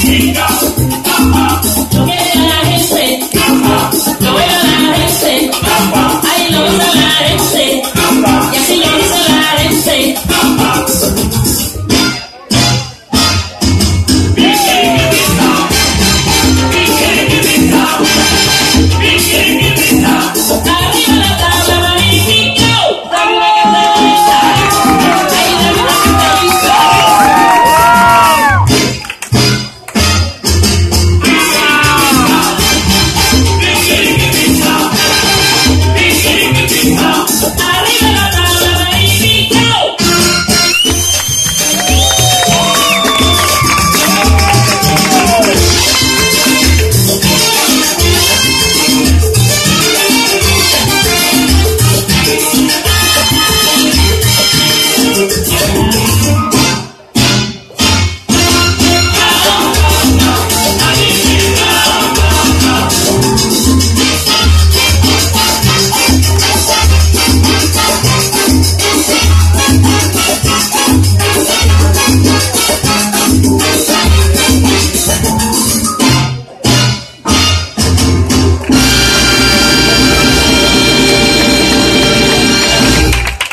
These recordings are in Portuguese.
Chicas.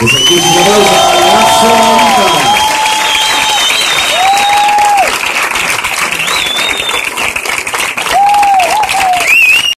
Esa es la